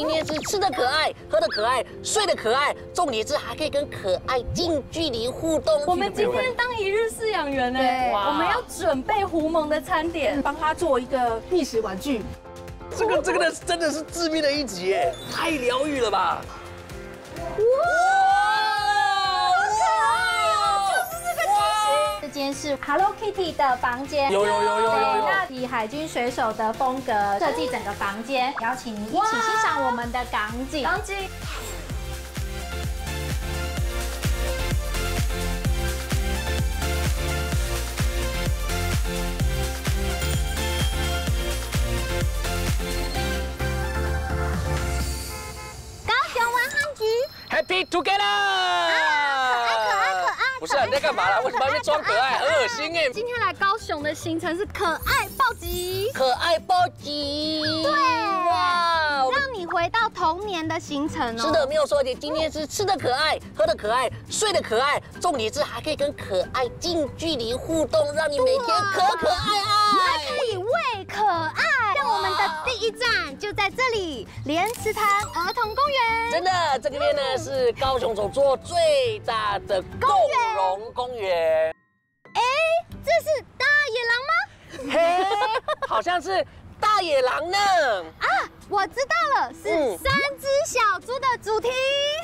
今天是吃的可爱，喝的可爱，睡的可爱，重点是还可以跟可爱近距离互动。我们今天当一日饲养员呢，我们要准备胡蒙的餐点，帮他做一个觅食玩具。这个这个的真的是致命的一集哎，太疗愈了吧！间是 Hello Kitty 的房间，有有有有有以海军水手的风格设计整个房间，邀请您一起欣赏我们的港景。港景。高雄玩汉局，Happy Together。不是你在干嘛啦？为什么要装可爱？很恶心哎！今天来高雄的行程是可爱暴击，可爱暴击，对，哇，让你回到童年的行程哦。是的，没有错，姐，今天是吃的可爱，喝的可爱，睡的可爱，重点是还可以跟可爱近距离互动，让你每天可可爱爱，还可以喂可爱。第一站就在这里，莲池潭儿童公园。真的，这个边呢是高雄首座最大的公园。龙公园，哎，这是大野狼吗？嘿，好像是大野狼呢。啊，我知道了，是三只小猪的主题。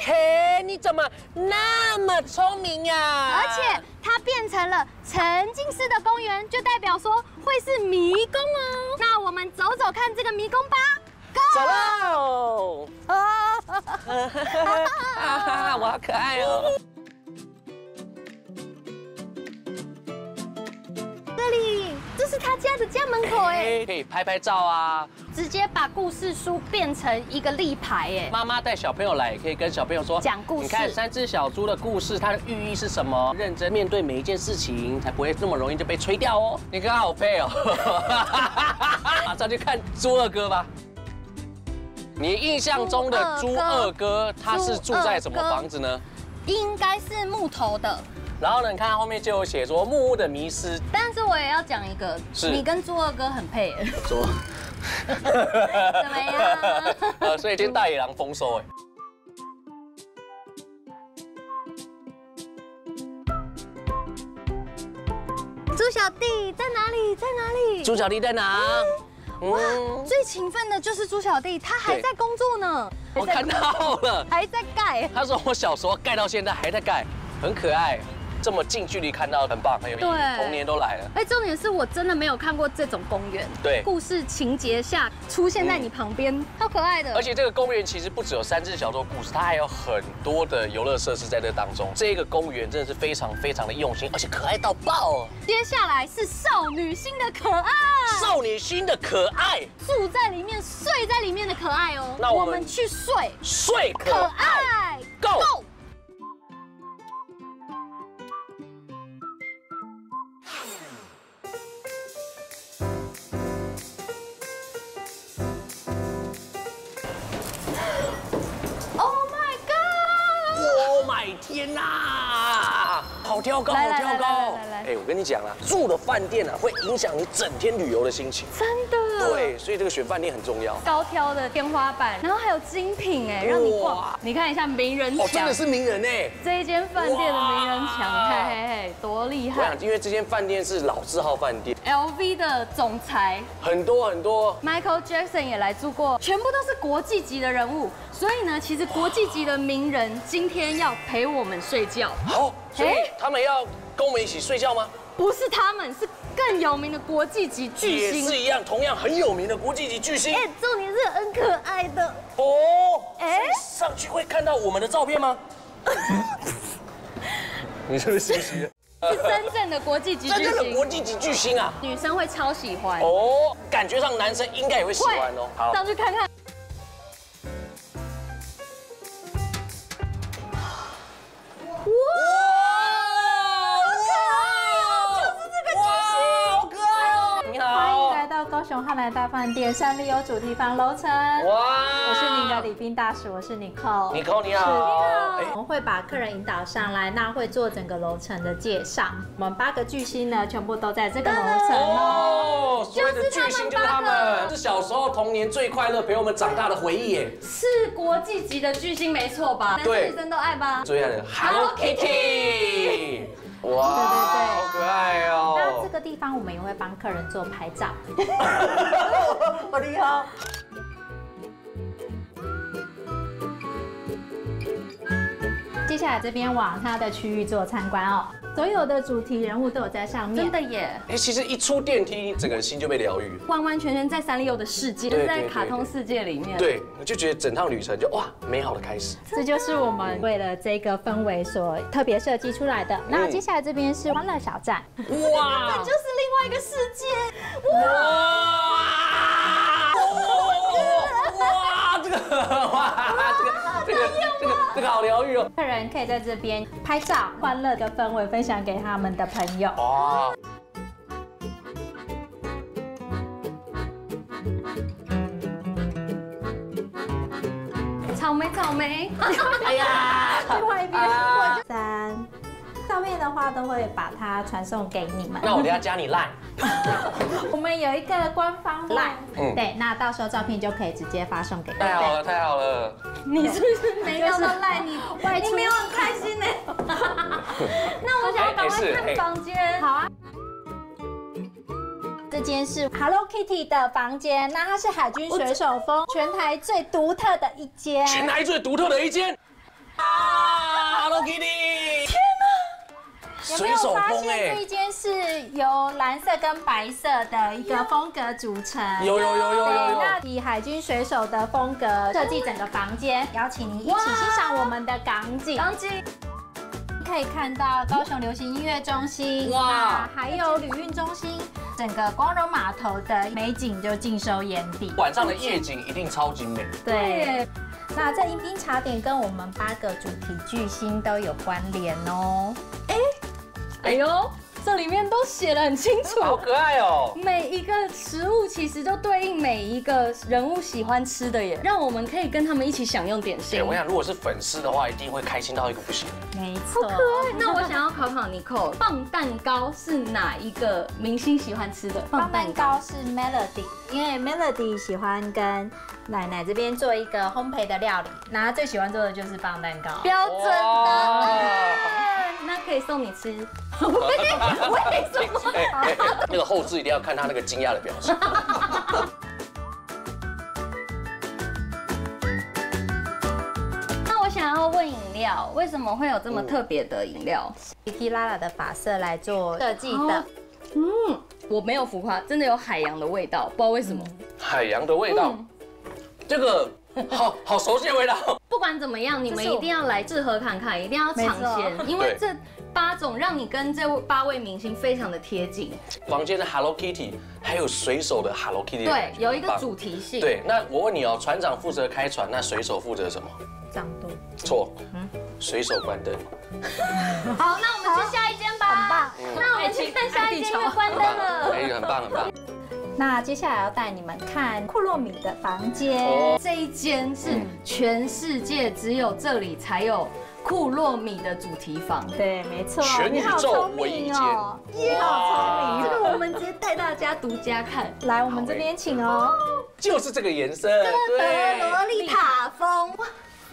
嘿，你怎么那么聪明呀？而且它变成了沉浸式的公园，就代表说会是迷宫哦。那我们走走看这个迷宫吧。走喽！啊，我好可爱哦。这里，这是他家的家门口哎，可以拍拍照啊。直接把故事书变成一个立牌哎。妈妈带小朋友来，可以跟小朋友说讲故事。你看三只小猪的故事，它的寓意是什么？认真面对每一件事情，才不会那么容易就被吹掉哦。你跟他好配哦。马上去看猪二哥吧。你印象中的猪二哥，他是住在什么房子呢？应该是木头的。然后呢？你看后面就有写说木屋的迷失。但是我也要讲一个，是你跟猪二哥很配。说 怎么样？呃，所以今天大野狼丰收哎。猪小弟在哪里？在哪里？猪小弟在哪？哇，最勤奋的就是猪小弟，他还在工作呢。我看到了，还在盖。他说我小时候盖到现在还在盖，很可爱。这么近距离看到很棒，很有意义。童年都来了。哎，重点是我真的没有看过这种公园。对，故事情节下出现在你旁边，超可爱的。而且这个公园其实不只有三只小猪故事，它还有很多的游乐设施在这当中。这个公园真的是非常非常的用心，而且可爱到爆。接下来是少女心的可爱，少女心的可爱，住在里面、睡在里面的可爱哦。那我们去睡，睡可爱，Go。天啊，好挑高，好挑高！哎，我跟你讲啊，住的饭店啊，会影响你整天旅游的心情。真的？对，所以这个选饭店很重要。高挑的天花板，然后还有精品哎，让你逛。你看一下名人墙，真的是名人哎！这一间饭店的名人墙，嘿嘿嘿，多厉害！因为这间饭店是老字号饭店，LV 的总裁很多很多，Michael Jackson 也来住过，全部都是国际级的人物。所以呢，其实国际级的名人今天要陪我们睡觉。好，所以他们要跟我们一起睡觉吗？不是，他们是更有名的国际级巨星，也是一样，同样很有名的国际级巨星。哎，重点是很可爱的哦。哎，上去会看到我们的照片吗？你是不是心虚？是真正的国际级巨星，真正的国际级巨星啊！女生会超喜欢哦，感觉上男生应该也会喜欢哦。好，上去看看。雄汉来大饭店三丽鸥主题房楼层。哇，我是您的礼宾大使，我是 Nicole。尼寇你好，我哎们会把客人引导上来，那会做整个楼层的介绍。我们八个巨星呢，全部都在这个楼层哦。哦，所谓的巨星就是他们，是小时候童年最快乐陪我们长大的回忆耶。是国际级的巨星，没错吧？男对生女生都爱吧？最爱的 Hello Kitty，哇，对对对好可爱哦这。个地方我们也会帮客人做拍照。好厉害。接下来这边往它的区域做参观哦，所有的主题人物都有在上面。真的耶，哎，其实一出电梯，整个心就被疗愈。完完全全在三丽鸥的世界，就是在卡通世界里面。，对，我就觉得整趟旅程就哇，美好的开始。这就是我们为了这个氛围所特别设计出来的。那接下来这边是欢乐小站，哇，就是另外一个世界。哇！哇，这个 哇，这个这个这个这个好疗愈哦。客人可以在这边拍照，欢乐的氛围分享给他们的朋友。哦，草莓，草莓。哎呀，另外一边啊三，上面的话都会把它传送给你们。那我等一下加你 line。我们有一个官方 line，嗯对，那到时候照片就可以直接发送给客人。太好了，太好了。你是不是没料到赖你外出你没有很开心呢？那我想要赶快看房间。好啊。这间是 Hello Kitty 的房间，那它是海军水手风全台最独特的一间。全台最独特的一间啊，Hello Kitty！有没有水手发现这一，间是由蓝色跟白色的一个风格组成？有有有有有对，有那以海军水手的风格设计整个房间，邀请您一起欣赏我们的港景。港景，可以看到高雄流行音乐中心，哇哇，还有旅运中心，整个光荣码头的美景就尽收眼底。晚上的夜景一定超级美。对，那这迎宾茶点跟我们八个主题巨星都有关联哦。哎呦，这里面都写的很清楚。好可爱哦。每一个食物其实都对应每一个人物喜欢吃的耶，让我们可以跟他们一起享用点心对，。我想如果是粉丝的话，一定会开心到一个不行。没错，那我想要考考尼寇，棒蛋糕是哪一个明星喜欢吃的？棒蛋糕是 Melody，因为 Melody 喜欢跟奶奶这边做一个烘焙的料理，那她最喜欢做的就是棒蛋糕。标准的，那可以送你吃。为什么？哎哎，那个后置一定要看他那个惊讶的表情。那我想要问饮料，为什么会有这么特别的饮料？Kiki Lala 的发色来做设计的哦，嗯，我没有浮夸，真的有海洋的味道，不知道为什么。海洋的味道，这个好好熟悉的味道。不管怎么样，你们一定要来志和看看，一定要尝鲜，因为对这八种让你跟这八位明星非常的贴近。房间的 Hello Kitty，还有水手的 Hello Kitty，的对有一个主题性。，对，那我问你哦，船长负责开船，那水手负责什么？掌舵。错，嗯水手关灯。好，那我们去下一间吧。很棒。那我们去看下一间，因为关灯了。哎，很棒很棒。那接下来要带你们看库洛米的房间。哦这一间是全世界只有这里才有库洛米的主题房。对，没错，全宇你好宙聪唯一间明哦，你好聪这明。个我们直接带大家独家看。来，我们这边请哦。就是这个颜色，对萝莉塔风。哇，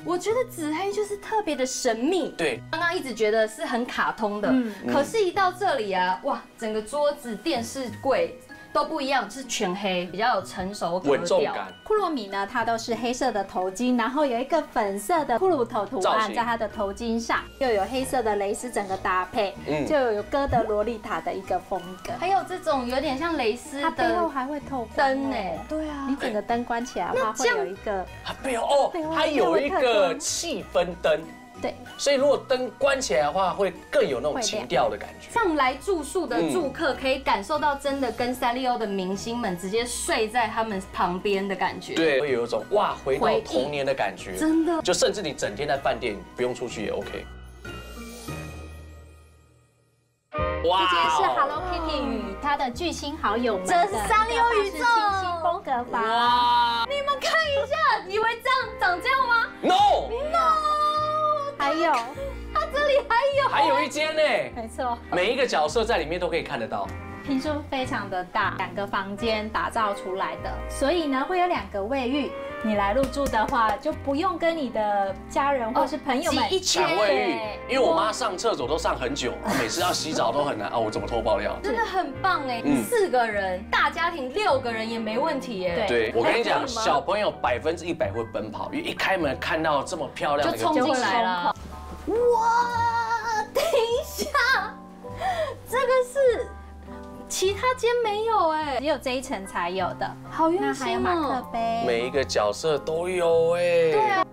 我觉得紫黑就是特别的神秘。对，刚刚一直觉得是很卡通的，可是，一到这里啊，哇，整个桌子、电视柜都不一样，是全黑，比较有成熟。稳重感。库洛米呢，它都是黑色的头巾，然后有一个粉色的骷髅头图案在它的头巾上，又有黑色的蕾丝整个搭配，嗯。就有哥德萝莉塔的一个风格。还有这种有点像蕾丝它背后还会透光灯哦哎，对啊。你，整个灯关起来的话，会有一个它背后哦，它有一个气氛灯，对所以如果灯关起来的话，会更有那种情调的感觉。上来住宿的住客可以感受到真的跟三丽鸥的明星们直接睡在他们旁边的感觉。，对，会有一种哇，回到童年的感觉。真的。就甚至你整天在饭店不用出去也 OK。哇这间是哦 Hello Kitty 与它他的巨星好友们这的是三流宇宙一个法式清新风格房。哇你们看一下，以为这样长这样吗，no，？No，还有，它这里还有，还有一间呢，没错，每一个角色在里面都可以看得到。平数非常的大，两个房间打造出来的，所以呢会有两个卫浴。你来入住的话，就不用跟你的家人或是朋友们挤一起抢卫浴，因为我妈上厕所都上很久，每次要洗澡都很难啊。我怎么偷爆料？真的很棒哎，嗯四个人大家庭六个人也没问题哎。对对，我跟你讲，小朋友百分之一百会奔跑，因为一开门看到这么漂亮的就冲进来了。哇，等一下，这个是其他间没有哎只，有这一层才有的。好用那还有心马克哦。杯，每一个角色都有哎。对啊。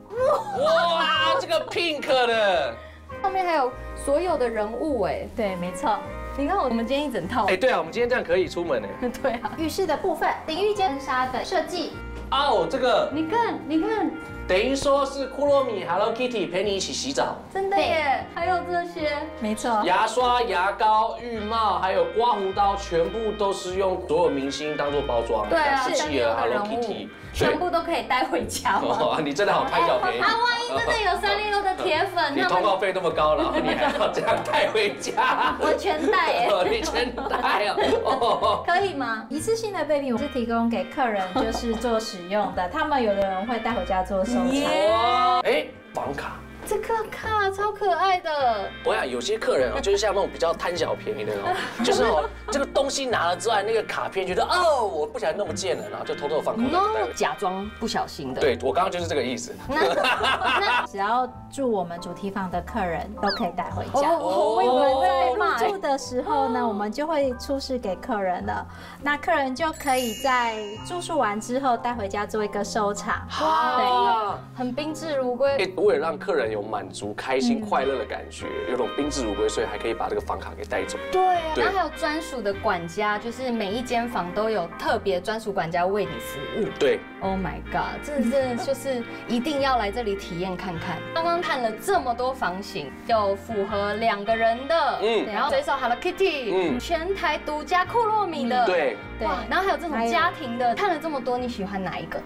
哇，这个 pink 的，上面还有所有的人物哎，对，没错。你看我们今天一整套哎，，对啊，我们今天这样可以出门哎。对啊，浴室的部分，淋浴间纱的设计，哦，这个你看你看，等于说是库洛米 Hello Kitty 陪你一起洗澡，真的耶，还有这些，没错。牙刷、牙膏、浴帽，还有刮胡刀，全部都是用所有明星当做包装。对啊像企鹅、Hello Kitty，全部都可以带回家吗？哦，你真的好贪小便宜。啊，万一真的有三六的铁粉，你通告费那么高了，你还要这样带回家？我全带耶，哦你全带哦。可以吗？一次性的备品我是提供给客人，就是做使用的。他们有的人会带回家做收藏。哇，哎，房卡。这个卡超可爱的，我想有些客人哦，就是像那种比较贪小便宜的哦，就是哦，这个东西拿了之外，那个卡片觉得哦，我不小心弄不见了，然后就偷偷放口袋就带回去。假装不小心的。对我刚刚就是这个意思。那只要住我们主题房的客人都可以带回家。哦，我们在入住的时候呢，我们就会出示给客人了。那客人就可以在住宿完之后带回家做一个收藏。哇，很宾至如归。哎，为了让客人有满足、开心、快乐的感觉，有种宾至如归，所以还可以把这个房卡给带走。对啊，对然后还有专属的管家，就是每一间房都有特别专属管家为你服务。对，Oh my god，这真的就是一定要来这里体验看看。刚刚看了这么多房型，有符合两个人的，嗯嗯，然后随手 Hello Kitty，嗯嗯，全台独家库洛米的，对，对哇，然后还有这种家庭的，看了这么多，你喜欢哪一个？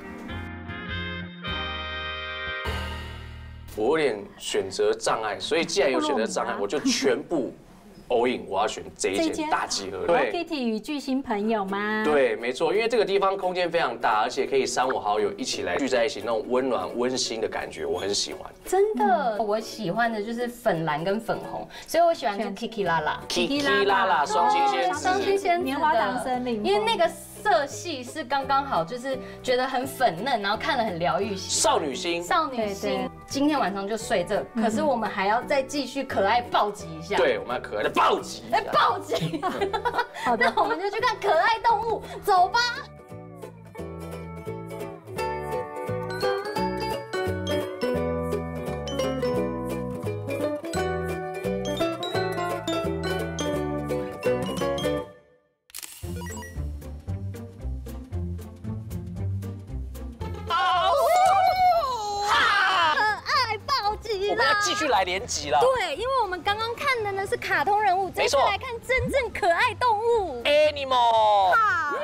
我有点选择障碍，所以既然有选择障碍，我就全部 all in，我要选这一间这一间？大集合。Hello Kitty 与巨星朋友吗？，对，没错，因为这个地方空间非常大，而且可以三五好友一起来聚在一起，那种温暖温馨的感觉，我很喜欢。真的，我喜欢的就是粉蓝跟粉红，所以我喜欢就 Kiki 啦啦。Kiki 啦啦双星仙子，双星仙子。的。棉花糖森林因为那个色系是刚刚好，就是觉得很粉嫩，然后看了很疗愈型。少女心。少女对心对，今天晚上就睡这，可是我们还要再继续可爱暴击一下。，对，我们要可爱的暴击一哎，下。暴击！好的 那我们就去看可爱动物，走吧。继续来连集了。对，因为我们刚刚看的呢是卡通人物，这次来看真正可爱动物。Animal，好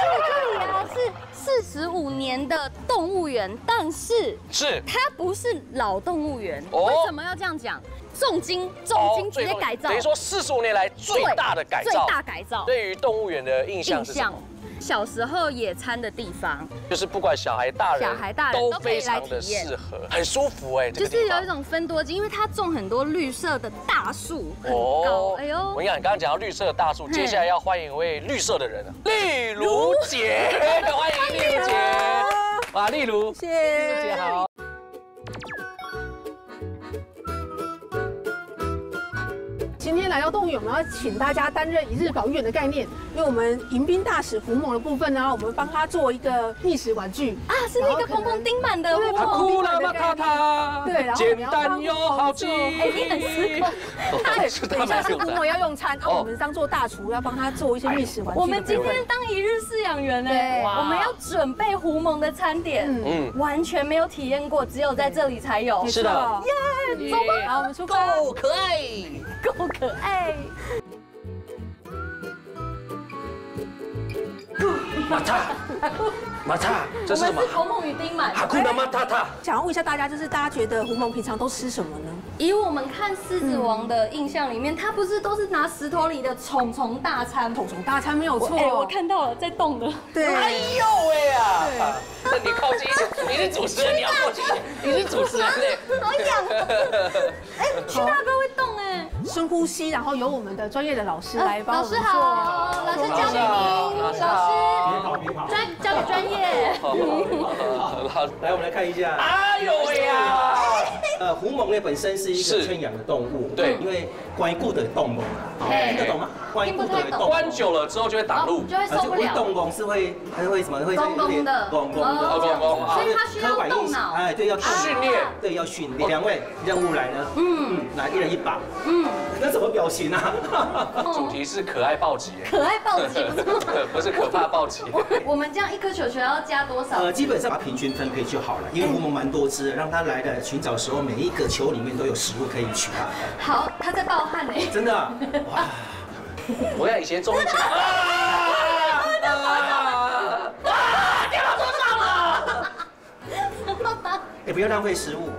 这里啊是四十五年的动物园，但是是它不是老动物园。哦为什么要这样讲？重金，重金直接改造，等于说四十五年来最大的改造最。大改造。对于动物园的印象印象是什么？，小时候野餐的地方，就是不管小孩大人，小孩大人都非常的适合，很舒服哎，这就是有一种分多金，因为它种很多绿色的大树，很哦高。哎呦。我，跟你讲，你刚刚讲到绿色的大树，接下来要欢迎一位绿色的人，例如。姐，欢迎丽如姐。哇，例如，谢。例如姐好。来到动物园，我们要请大家担任一日保育员的概念，因为我们迎宾大使胡某的部分呢，我们帮他做一个觅食玩具。啊，是那个蓬蓬丁满的对他乌哭了吗？卡卡。对然后我简们要帮单又好记。哎你很失控 对，等他们用一下是胡某。要用餐，啊，哦我们当做大厨要帮他做一些觅食玩具。我们今天当一日饲养员哎，我们要准备胡蒙的餐点，嗯嗯，完全没有体验过，只有在这里才有，是的耶，走吧，好，我们出发。够可爱。够可爱。马塔，马塔，这我是什么们是？口猛与丁满。哈库纳马塔塔。想要问一下大家，就是大家觉得狐獴平常都吃什么呢？以我们看《狮子王》的印象里面，他不是都是拿石头里的虫虫大餐？虫虫大餐没有错。哎，我看到了，在动的。对，哎呦喂啊！那你靠近一点，你是主持人，你要靠近一点，你是主持人嘞。好痒。哎，徐大哥。深呼吸，然后由我们的专业的老师来帮老师我们做。好，老师教给您，老师专交给专业。好，来，我们来看一下。哎呦喂呀！呃，狐獴呢本身是一个圈养的动物，对因为关顾的动物听得懂吗？关顾的动物。关久了之后就会挡路。就会受不了。动工是会，它会什么？会公公的公公哦的这样子公公所以它需要动脑哎，对，要动训练对，要训练。两位任务来了，嗯，来一人一把，嗯，那什么表情啊？主题是可爱暴击，可爱暴击，不是可怕暴击。我们这样一颗球球要加多少？呃，基本上把平均分配就好了，因为狐獴蛮多只，让它来的寻找时候，每一个球里面都有食物可以取啊，好，他在暴汗呢。真的啊，哇！我要以前综艺节目啊！啊！电脑桌上了。也不要浪费食物。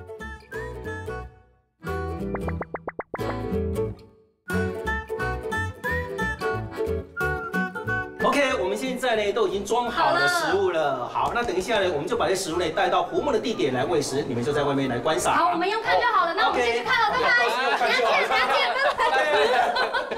经装好了食物了。好，那等一下呢，我们就把这食物呢带到狐獴的地点来喂食，你们就在外面来观赏。好，我们用看就好了。那我们先去看了，拜拜。看就好了再见，拜拜。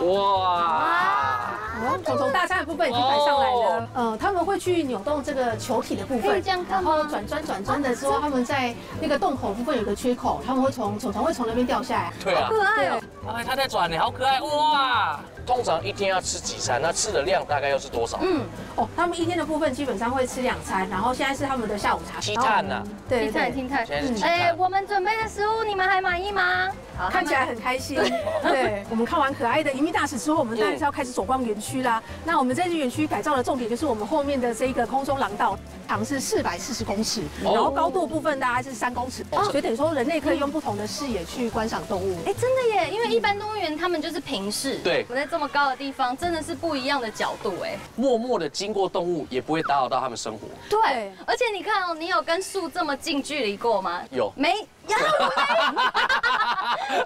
哇！好，虫虫大餐的部分已经摆上来了。呃，他们会去扭动这个球体的部分可以，这样看然吗后转转转转的时候，他们在那个洞口部分有个缺口，他们会从虫虫会从那边掉下来。对啊，可爱哦。哎，它在转呢，好可爱哇！通常一天要吃几餐？那吃的量大概又是多少？嗯，哦，他们一天的部分基本上会吃两餐，然后现在是他们的下午茶。积碳呐然后我们对听太对，听太。现在是几哎，餐？我们准备的食物你们还满意吗？看起来。很开心。对，我们看完可爱的移民大使之后，我们当然是要开始走逛园区啦。那我们这次园区改造的重点就是我们后面的这个空中廊道，长是四百四十公尺，哦然后高度部分大概是三公尺，所以等于说人类可以用不同的视野去观赏动物。哎，真的耶，因为一般动物园他们就是平视，对我在这么高的地方，真的是不一样的角度哎。默默的经过动物，也不会打扰到他们生活。对，而且你看哦，你有跟树这么近距离过吗？有没？呀，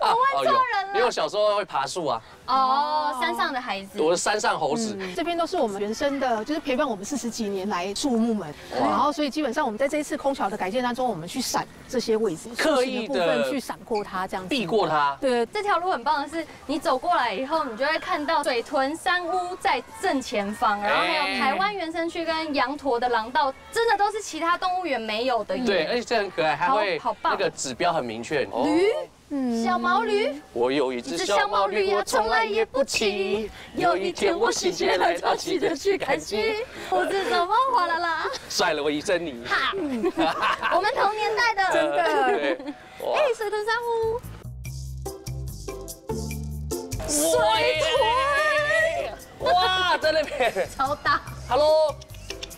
我问错人了。因为我小时候会爬树啊，哦，山上的孩子。我是山上猴子。这边都是我们原生的，就是陪伴我们四十几年来树木们，然后所以基本上我们在这一次空桥的改建当中，我们去闪这些位置，刻意的部分去闪过它，这样子避过它。对，这条路很棒的是，你走过来以后，你就会看到水豚山屋在正前方，然后还有台湾原生区跟羊驼的廊道，真的都是其他动物园没有的耶。对，而且这很可爱，还会好好棒那个指标很明确。驴嗯，小毛驴，我有一只小毛驴，我从来也不骑。有一天我心血来潮，骑着去看鸡，胡子怎么哗啦啦？甩了我一身泥。哈，我们同年代的，真的 哎，水豚山屋，水豚，哇，在那边。超大，，Hello，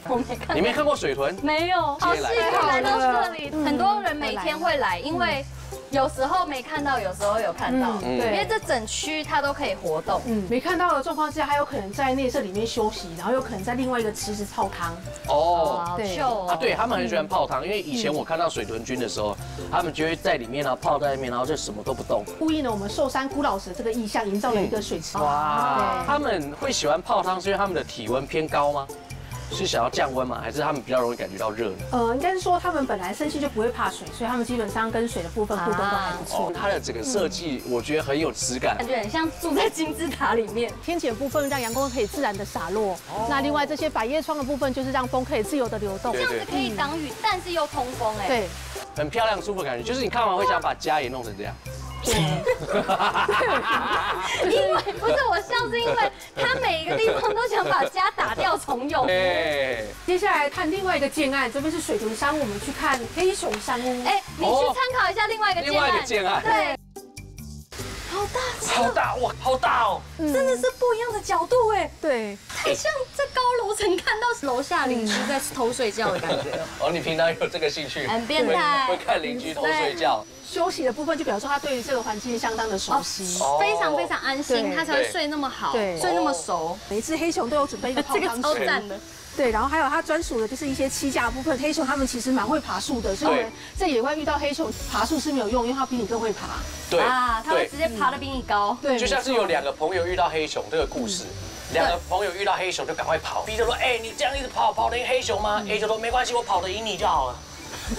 我没看你没看过水豚？没有，好幸运来到这里，嗯很多人每天会来，因为有时候没看到，有时候有看到，对因为对。这整区它都可以活动。嗯，没看到的状况之下，还有可能在内舍里面休息，然后有可能在另外一个池子泡汤。哦。对！啊，对他们很喜欢泡汤，因为以前我看到水豚菌的时候，他们就会在里面然后泡在里面，然后就什么都不动。呼应了我们寿山孤老石这个意象，营造了一个水池。哇，他们会喜欢泡汤，是因为他们的体温偏高吗？是想要降温吗？还是他们比较容易感觉到热呢？呃，应该是说他们本来生气就不会怕水，所以他们基本上跟水的部分互动都还不错哦，。它的整个设计我觉得很有质感感。觉很像住在金字塔里面。天井部分让阳光可以自然的洒落，那另外这些百叶窗的部分就是让风可以自由的流动对。这样子可以挡雨，但是又通风哎。对，很漂亮舒服的感觉，就是你看完会想把家也弄成这样。因为不是我笑，是因为他每一个地方都想把家打掉重用。哎，接下来看另外一个建案，这边是水族山，我们去看黑熊山屋。哎，你去参考一下另外一个建案。另外一个建案对。好大好大哇，好大哦！真的是不一样的角度哎，对，太像在高楼层看到楼下邻居在偷睡觉的感觉。哦，你平常有这个兴趣，很变态会会看邻居偷睡觉。休息的部分就表示说他对于这个环境相当的熟悉。哦非常非常安心，他才会睡那么好，对。睡那么熟。每一只黑熊都有准备一个泡 这个汤池，超赞的，对，然后还有它专属的就是一些栖架部分，黑熊它们其实蛮会爬树的，所以在野外遇到黑熊爬树是没有用，因为它比你更会爬。对啊，他会直接爬的比你高。对，就像是有两个朋友遇到黑熊这个故事。两个朋友遇到黑熊就赶快跑，B 就说：“哎，你这样一直跑，跑得赢黑熊吗？”A 就说：“没关系，我跑得赢你就好了。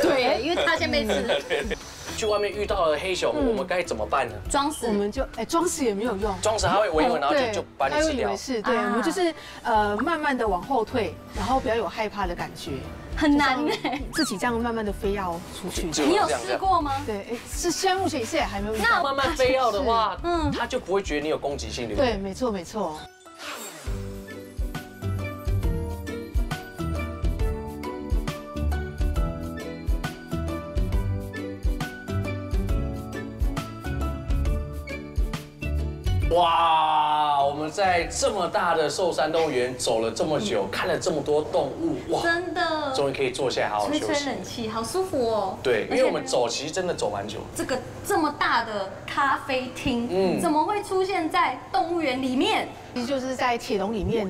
对，因为他先被吃，” 去外面遇到了黑熊，我们该怎么办呢？装死我。们就哎装死也没有用。装死它会闻一闻，然后就就把你吃掉。是对，啊我们就是呃慢慢的往后退，然后不要有害怕的感觉，很难就哎。自己这样慢慢的飞要出去。你有试过吗？对，哎是现在目前是也还没有遇那到。慢慢飞要的话，嗯嗯，它就不会觉得你有攻击性，对不对？对，没错没错。哇，我们在这么大的寿山动物园走了这么久，看了这么多动物，哇，真的，终于可以坐下来好好吹吹。冷气，好舒服哦。对，因为我们走其实真的走蛮久。这个这么大的咖啡厅，嗯怎么会出现在动物园里面？其实就是在铁笼里面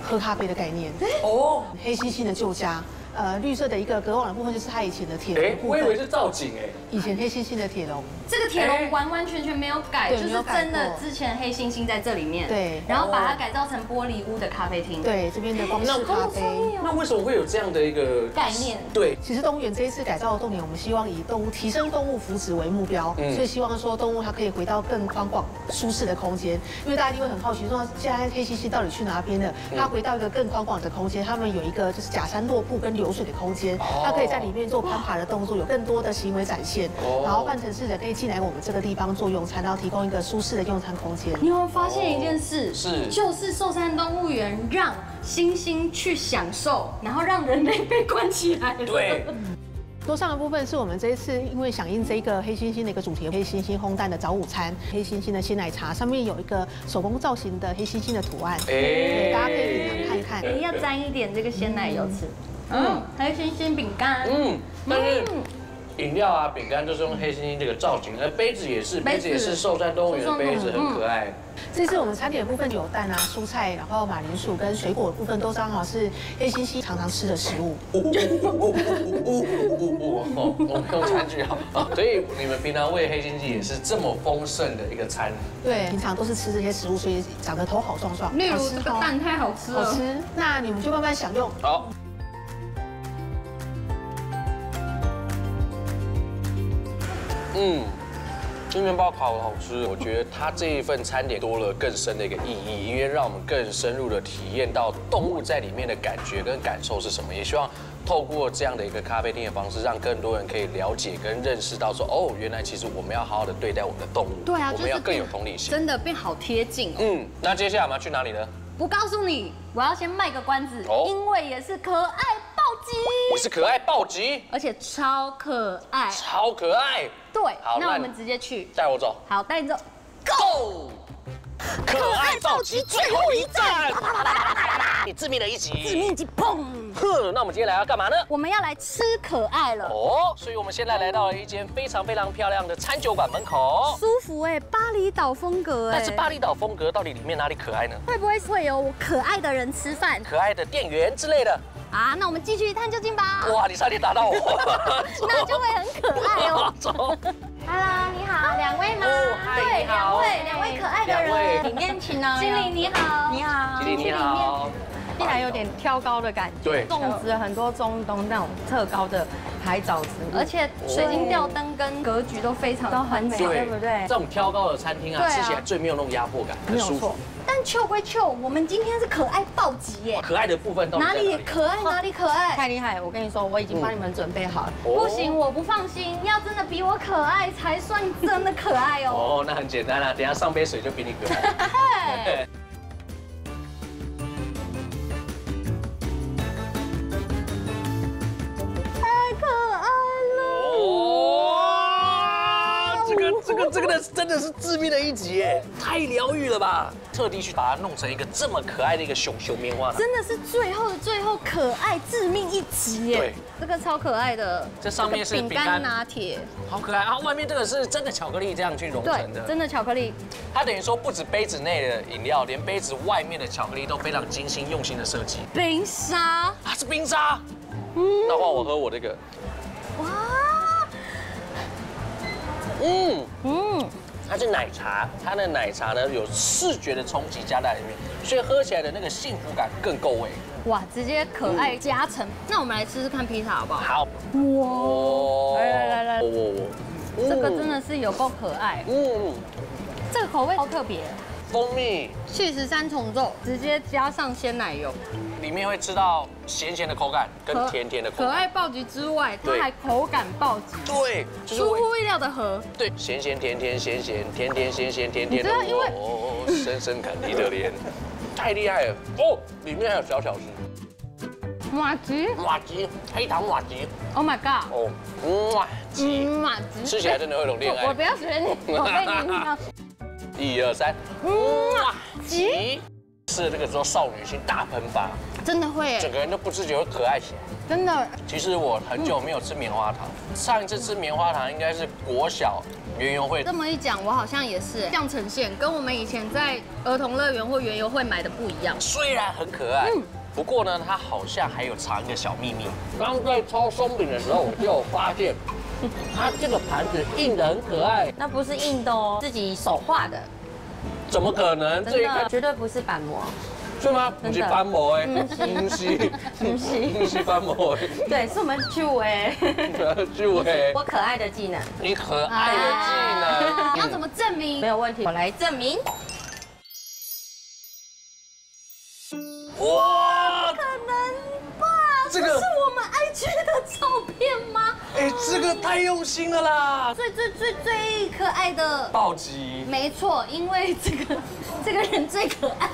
喝咖啡的概念。哦，黑猩猩的旧家，呃，绿色的一个隔网的部分就是它以前的铁笼。我以为是造景哎。以前黑猩猩的铁笼，这个铁笼完完全全没有改，就是真的之前黑猩猩在这里面，对然后把它改造成玻璃屋的咖啡厅，，对，这边的光式咖啡。那为什么会有这样的一个概念对，其实动物园这一次改造的重点，我们希望以动物提升动物福祉为目标，嗯所以希望说动物它可以回到更宽广、舒适的空间。因为大家一定会很好奇，说现在黑猩猩到底去哪边了？嗯它回到一个更宽广的空间，它们有一个就是假山落步跟流水的空间，哦它可以在里面做攀爬的动作，有更多的行为展现。哦然后换成是人可以进来我们这个地方做用餐，然后提供一个舒适的用餐空间。你有没有发现一件事？是就是寿山动物园让猩猩去享受，然后让人类被关起来。对，桌上的部分是我们这一次因为响应这个黑猩猩的一个主题，黑猩猩烘蛋的早午餐，黑猩猩的鲜奶茶，上面有一个手工造型的黑猩猩的图案，对，大家可以品尝看看。哎，要沾一点这个鲜奶油吃。嗯，还有星星饼干。嗯，但是饮料啊、饼干都是用黑猩猩这个造型，而杯子也是，杯子也是寿山动物园的杯子，很可爱。这次我们餐点的部分有蛋啊、蔬菜，然后马铃薯跟水果的部分都刚好是黑猩猩常常吃的食物。哦，我们用餐具好，所以你们平常喂黑猩猩也是这么丰盛的一个餐。对，平常都是吃这些食物，所以长得头好壮壮，例如好吃哦这个蛋太好吃了，好吃。那你们就慢慢享用。好。嗯，这面包烤的好吃，我觉得它这一份餐点多了更深的一个意义，因为让我们更深入的体验到动物在里面的感觉跟感受是什么。也希望透过这样的一个咖啡厅的方式，让更多人可以了解跟认识到说，哦，原来其实我们要好好的对待我们的动物，对啊，我们要更有同理心。真的变好贴近哦。嗯，那接下来我们要去哪里呢？不告诉你，我要先卖个关子，哦因为也是可爱暴击，你是可爱暴击，而且超可爱。超可爱，对好，那那我们直接去。带我走好，带你走。，Go！可爱暴击最后一战，你致命的一击，致命一击，砰！哼，那我们今天来要干嘛呢？我们要来吃可爱了，哦，所以我们现在来到了一间非常非常漂亮的餐酒馆门口。舒服哎，巴厘岛风格哎。但是巴厘岛风格到底里面哪里可爱呢？会不会会有可爱的人吃饭可爱的店员之类的。啊？那我们继续一探究竟吧。哇，你差点打到我。那就会很可爱哦。走。Hello，你好，两位吗？对，两位，两位可爱的人。里面请呢。经理你好，你好，经理你好。进来有点挑高的感觉，对种植了很多中东那种特高的海藻植物，而且水晶吊灯跟格局都非常都很美，对不对这？种挑高的餐厅啊，吃起来最没有那种压迫感，很舒服。但糗归糗，我们今天是可爱暴击耶，可爱的部分到底在哪哪里？可爱哪里可爱。太厉害！我跟你说，我已经帮你们准备好了。不行，我不放心，要真的比我可爱才算真的可爱哦。哦，那很简单啦，等一下上杯水就比你可爱。这个真的是致命的一集耶，太疗愈了吧！特地去把它弄成一个这么可爱的一个熊熊棉花糖。真的是最后的最后，可爱致命一集耶！对，这个超可爱的。这上面是饼饼干干拿铁，好可爱啊！外面这个是真的巧克力这样去融成的，，真的巧克力。它等于说不止杯子内的饮料，连杯子外面的巧克力都非常精心用心的设计。冰沙，啊，是冰沙。嗯那换我喝我这个。嗯，嗯，它是奶茶，它的奶茶呢有视觉的冲击加在里面，所以喝起来的那个幸福感更够味。哇，直接可爱加成。那我们来吃吃看披萨好不好？好，哇，来来来来，我我我，这个真的是有够可爱，嗯，这个口味好特别，蜂蜜七十三重奏，直接加上鲜奶油，里面会吃到咸咸的口感跟甜甜的口可爱感。暴击之外，它对还口感暴击，对，出乎意料的合。对，咸咸甜甜咸咸甜甜咸咸甜甜的因为我，深深看你的脸，太厉害了哦！里面还有小巧思，马吉马吉黑糖马吉，Oh my god，哦，马吉，嗯，马吉，吃起来真的会有种恋爱我爱。不要学你，我被你闹。一二三，哇吉，吃了这个时候少女心大喷发，真的会，整个人都不自觉会可爱起来。真的。其实我很久没有吃棉花糖，上一次吃棉花糖应该是国小园游会这么一讲，我好像也是这样呈现，跟我们以前在儿童乐园或园游会买的不一样。虽然很可爱，不过呢，它好像还有藏一个小秘密。刚在抽松饼的时候，我就有发现，它这个盘子印的很可爱，那不是印的哦，自己手画的，怎么可能？这真一看的绝对不是板模。是吗？不是斑驳哎，嗯不是，不是不是斑膜哎，对，是我们去围就哎，我可爱的技能，你可爱的技能，你要怎么证明没？有问题，我来证明。哇，可能吧？这个是我们 IG 的照片吗？哎，这个太用心了啦！最最最最可爱的，暴击。没错，因为这个 这个人最可爱。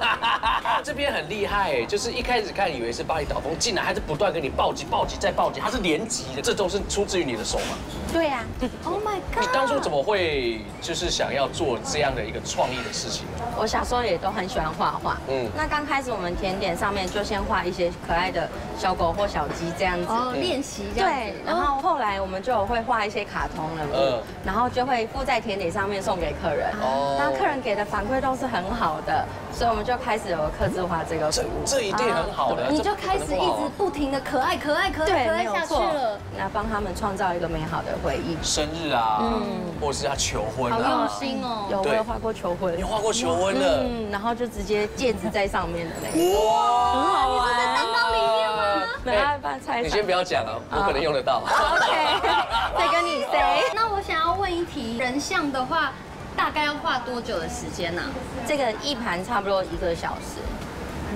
这边很厉害哎，就是一开始看以为是巴厘岛风，进来还是不断跟你暴击、暴击再暴击，它是连击的，这都是出自于你的手嘛？对呀、Oh my 你 god！你当初怎么会就是想要做这样的一个创意的事情？我小时候也都很喜欢画画。嗯嗯，那刚开始我们甜点上面就先画一些可爱的小狗或小鸡这样子。哦，练习这样子对，然后后来我们就有会画一些卡通人嗯物，然后就会附在甜点上面送给客人。哦那客人给的反馈都是很好的，所以我们就开始有刻字化这个服这务。这一定很好的，你这就开始一直不停的可爱可爱可爱，可爱下去了。。那帮他们创造一个美好的回忆。生日啊，嗯或者是要求婚好用啊，心哦。有，我有画过求婚你。画过求婚的，嗯，然后就直接戒指在上面的那个，哇，很好玩。蛋糕里面吗？没有办法猜。你先不要讲了，我可能用得到。OK，再跟你 say。那我想要问一题，人像的话，大概要画多久的时间呢？这个一盘差不多一个小时。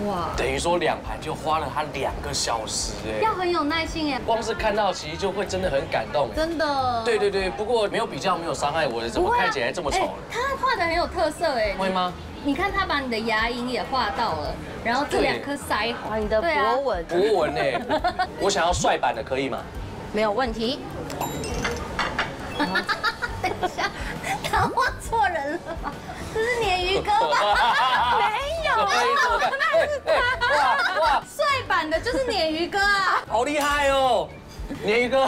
哇，等于说两盘就花了他两个小时哎，要很有耐心哎，光是看到其实就会真的很感动。真的。对对对，不过没有比较，没有伤害我的，怎么看起来这么丑哎？他画的很有特色哎。会吗？你看他把你的牙龈也画到了，然后这两颗腮红，你的博文博文哎，我想要帅版的，可以吗？没有问题。画错人了吧？这是鲶鱼哥吧？没有可以怎么看？哎哎哇哇，帅版的就是鲶鱼哥啊！好厉害哦！鲶鱼哥，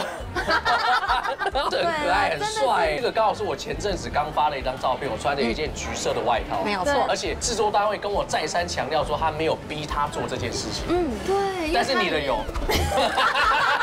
很可爱，很帅。这个刚好是我前阵子刚发的一张照片，我穿的一件橘色的外套，没有错而且制作单位跟我再三强调说，他没有逼他做这件事情。嗯，对。但是你的有。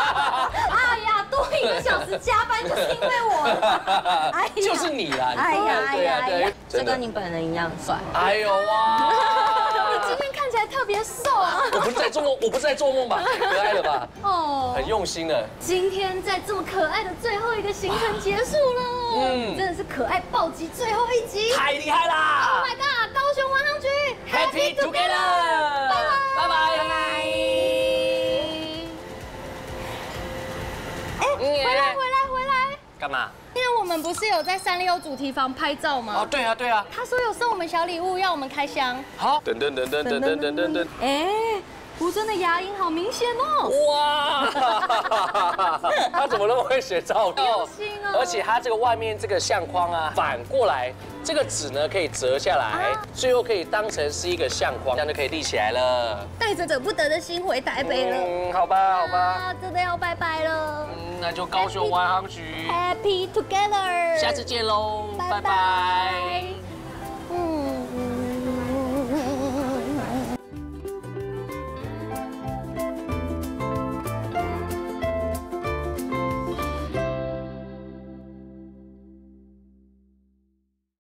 一个小时加班就是因为我了。哎呀就是你啦，哎呀哎呀哎呀，这跟你本人一样帅。哎呦哇！你今天看起来特别瘦啊！我不是在做梦，我不是在做梦吧？太可爱了吧？哦很用心的。今天在这么可爱的最后一个行程结束了，嗯嗯，真的是可爱暴击最后一集。太厉害啦 Oh my god！高雄王航局！Happy together！干嘛？因为我们不是有在三丽鸥主题房拍照吗哦，对啊对啊。他说有送我们小礼物，要我们开箱。好，等等等等等等等等等。哎，吴尊的牙龈好明显哦。哇，他怎么那么会写照片？而且它这个外面这个相框啊，反过来，这个纸呢可以折下来，最后可以当成是一个相框，这样就可以立起来了。带着舍不得的心回台北了。嗯，好吧，好吧，啊，真的要拜拜了。嗯，那就高雄玩航局，Happy together。下次见喽，拜拜。